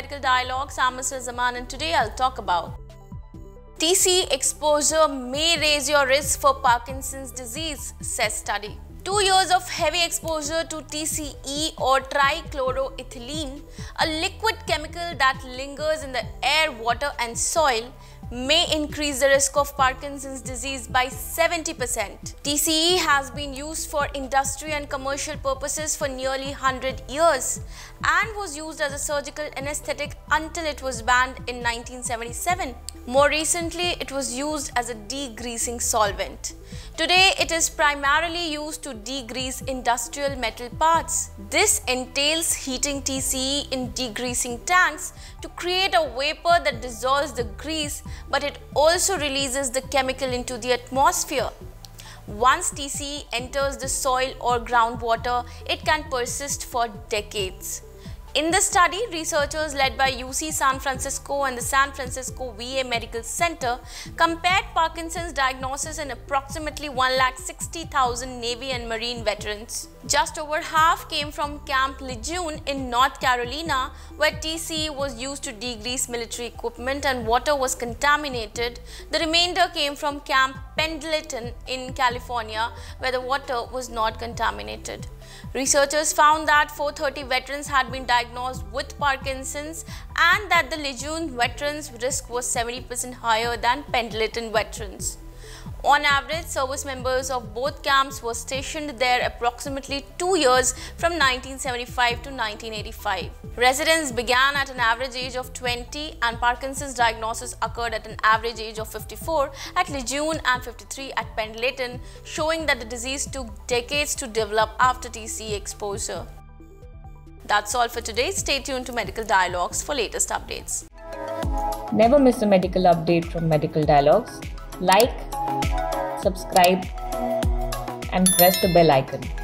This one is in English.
Medical Dialogues. I'm Mr. Zaman and today I'll talk about TCE exposure may raise your risk for Parkinson's disease, says study. Two years of heavy exposure to TCE or trichloroethylene, a liquid chemical that lingers in the air, water, and soil, may increase the risk of Parkinson's disease by 70%. TCE has been used for industry and commercial purposes for nearly 100 years and was used as a surgical anesthetic until it was banned in 1977. More recently, it was used as a degreasing solvent. Today, it is primarily used to degrease industrial metal parts. This entails heating TCE in degreasing tanks to create a vapor that dissolves the grease, but it also releases the chemical into the atmosphere. Once TCE enters the soil or groundwater, it can persist for decades. In the study, researchers led by UC San Francisco and the San Francisco VA Medical Center compared Parkinson's diagnosis in approximately 1,60,000 Navy and Marine veterans. Just over half came from Camp Lejeune in North Carolina, where TCE was used to degrease military equipment and water was contaminated. The remainder came from Camp Pendleton in California, where the water was not contaminated. Researchers found that 430 veterans had been diagnosed with Parkinson's and that the Lejeune veterans' risk was 70% higher than Pendleton veterans. On average, service members of both camps were stationed there approximately two years from 1975 to 1985. Residents began at an average age of 20 and Parkinson's diagnosis occurred at an average age of 54 at Lejeune and 53 at Pendleton, showing that the disease took decades to develop after TCE exposure. That's all for today. Stay tuned to Medical Dialogues for latest updates. Never miss a medical update from Medical Dialogues. Like, subscribe, and press the bell icon.